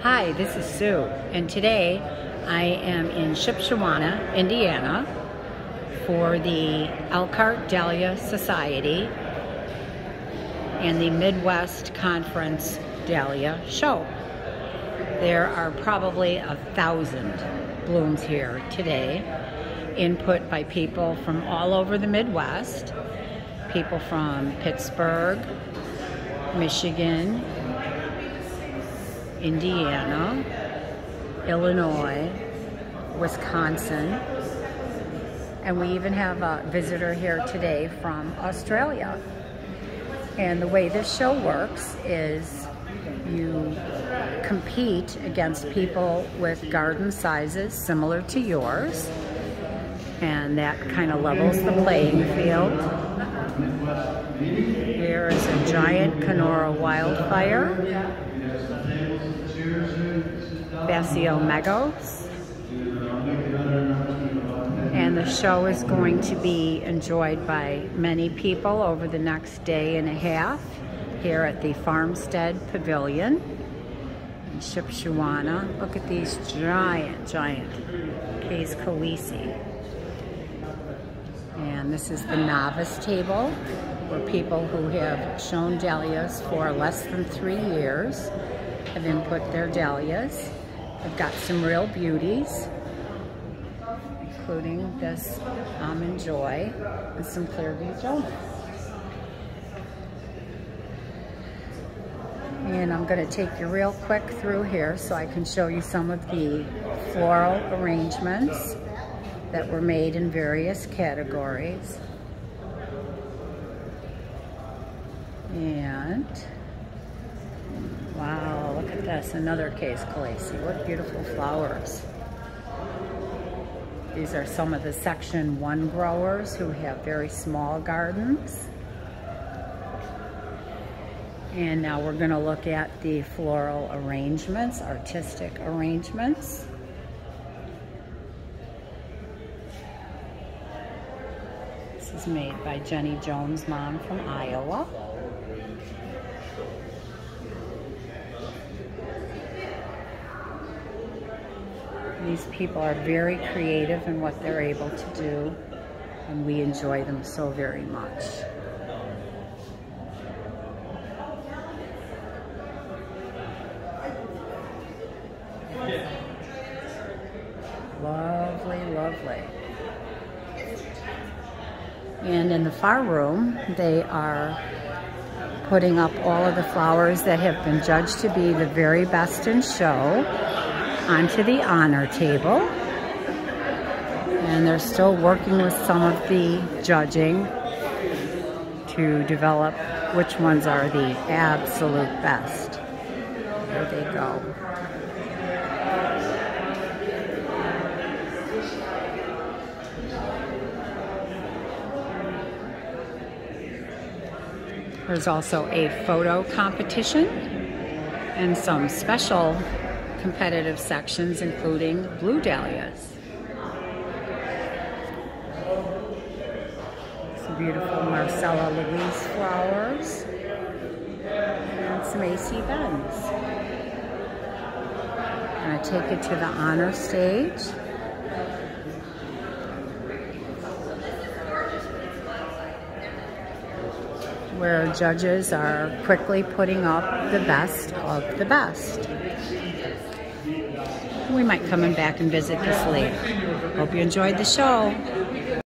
Hi, this is Sue, and today I am in Shipshewana, Indiana for the Elkhart Dahlia Society and the Midwest Conference Dahlia Show. There are probably a thousand blooms here today, input by people from all over the Midwest, people from Pittsburgh, Michigan, Indiana, Illinois, Wisconsin, and we even have a visitor here today from Australia. And the way this show works is you compete against people with garden sizes similar to yours, and that kind of levels the playing field. There is a giant Kenora wildfire Phasiomegos. And the show is going to be enjoyed by many people over the next day and a half here at the Farmstead Pavilion in Shipshewana. Look at these giant, giant KA's Khaleesi. And this is the novice table where people who have shown dahlias for less than three years have input their dahlias. I've got some real beauties, including this Almond Joy and some Clearview Jonas. And I'm going to take you real quick through here so I can show you some of the floral arrangements that were made in various categories. And This, another KA's Khaleesi. What beautiful flowers. These are some of the section one growers who have very small gardens. And now we're gonna look at the floral arrangements, artistic arrangements. This is made by Jenny Jones' mom from Iowa. These people are very creative in what they're able to do, and we enjoy them so very much. Lovely, lovely. And in the far room, they are putting up all of the flowers that have been judged to be the very best in show onto the honor table. And they're still working with some of the judging to develop which ones are the absolute best. There they go. There's also a photo competition and some special competitive sections, including blue dahlias. Some beautiful Marcella Louise flowers. And some AC. I'm going to take it to the honor stage. Where judges are quickly putting up the best of the best. We might come in back and visit this later. Hope you enjoyed the show.